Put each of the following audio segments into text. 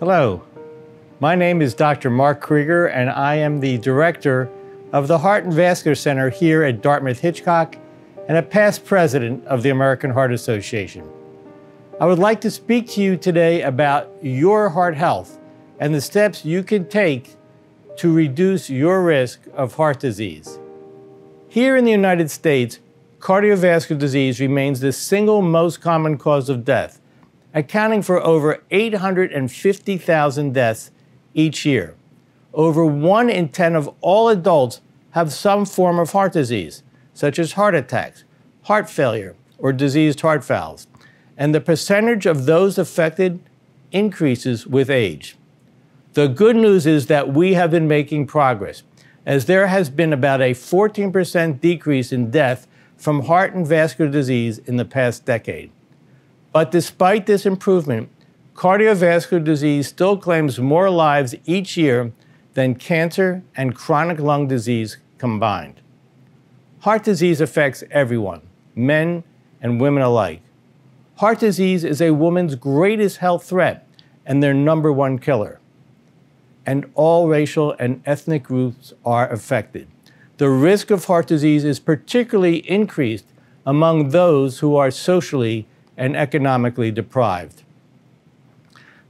Hello, my name is Dr. Mark Creager, and I am the director of the Heart and Vascular Center here at Dartmouth Hitchcock and a past president of the American Heart Association. I would like to speak to you today about your heart health and the steps you can take to reduce your risk of heart disease. Here in the United States, cardiovascular disease remains the single most common cause of death, accounting for over 850,000 deaths each year. Over 1 in 10 of all adults have some form of heart disease, such as heart attacks, heart failure, or diseased heart valves, and the percentage of those affected increases with age. The good news is that we have been making progress, as there has been about a 14% decrease in death from heart and vascular disease in the past decade. But despite this improvement, cardiovascular disease still claims more lives each year than cancer and chronic lung disease combined. Heart disease affects everyone, men and women alike. Heart disease is a woman's greatest health threat and their number one killer. And all racial and ethnic groups are affected. The risk of heart disease is particularly increased among those who are socially and economically deprived.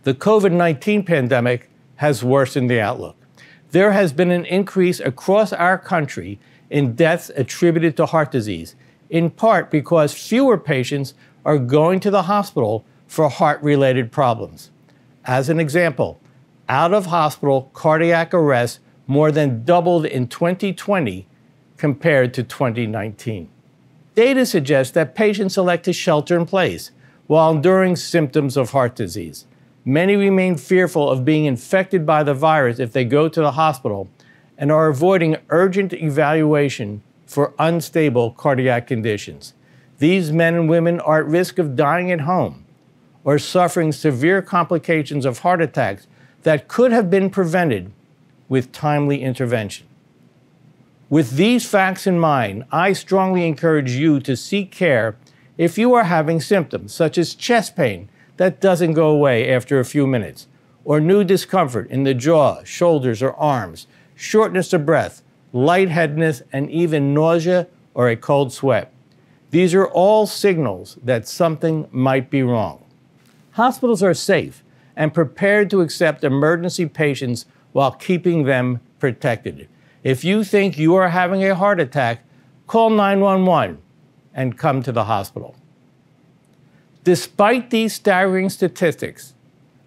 The COVID 19 pandemic has worsened the outlook. There has been an increase across our country in deaths attributed to heart disease, in part because fewer patients are going to the hospital for heart related problems. As an example, out of hospital cardiac arrests more than doubled in 2020 compared to 2019. Data suggests that patients elect to shelter in place while enduring symptoms of heart disease. Many remain fearful of being infected by the virus if they go to the hospital and are avoiding urgent evaluation for unstable cardiac conditions. These men and women are at risk of dying at home or suffering severe complications of heart attacks that could have been prevented with timely intervention. With these facts in mind, I strongly encourage you to seek care if you are having symptoms such as chest pain that doesn't go away after a few minutes, or new discomfort in the jaw, shoulders, or arms, shortness of breath, lightheadedness, and even nausea or a cold sweat. These are all signals that something might be wrong. Hospitals are safe and prepared to accept emergency patients while keeping them protected. If you think you are having a heart attack, call 911 and come to the hospital. Despite these staggering statistics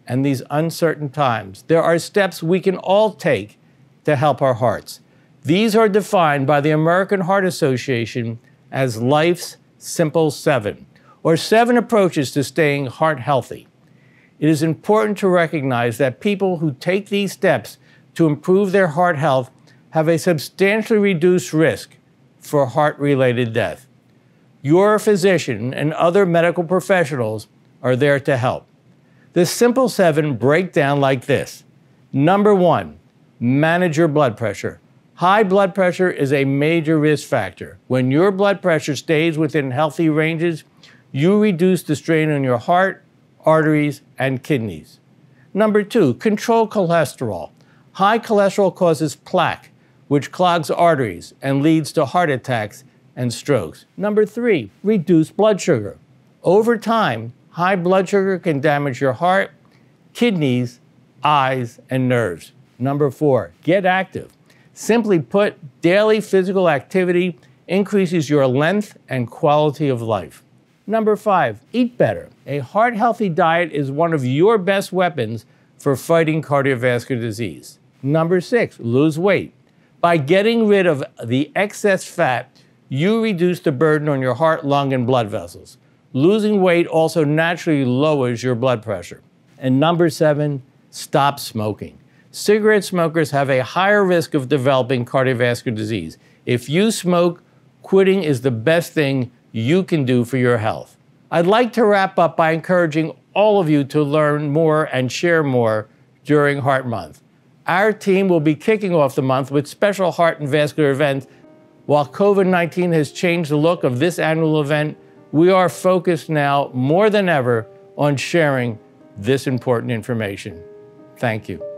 and these uncertain times, there are steps we can all take to help our hearts. These are defined by the American Heart Association as life's simple seven, or seven approaches to staying heart healthy. It is important to recognize that people who take these steps to improve their heart health have a substantially reduced risk for heart related death. Your physician and other medical professionals are there to help. The simple seven break down like this Number one, manage your blood pressure. High blood pressure is a major risk factor. When your blood pressure stays within healthy ranges, you reduce the strain on your heart, arteries, and kidneys. Number two, control cholesterol. High cholesterol causes plaque, which clogs arteries and leads to heart attacks and strokes. Number three, reduce blood sugar. Over time, high blood sugar can damage your heart, kidneys, eyes, and nerves. Number four, get active. Simply put, daily physical activity increases your length and quality of life. Number five, eat better. A heart healthy diet is one of your best weapons for fighting cardiovascular disease. Number six, lose weight. By getting rid of the excess fat, you reduce the burden on your heart, lung, and blood vessels. Losing weight also naturally lowers your blood pressure. And number seven, stop smoking. Cigarette smokers have a higher risk of developing cardiovascular disease. If you smoke, quitting is the best thing you can do for your health. I'd like to wrap up by encouraging all of you to learn more and share more during Heart Month. Our team will be kicking off the month with special heart and vascular events. While COVID 19 has changed the look of this annual event, we are focused now more than ever on sharing this important information. Thank you.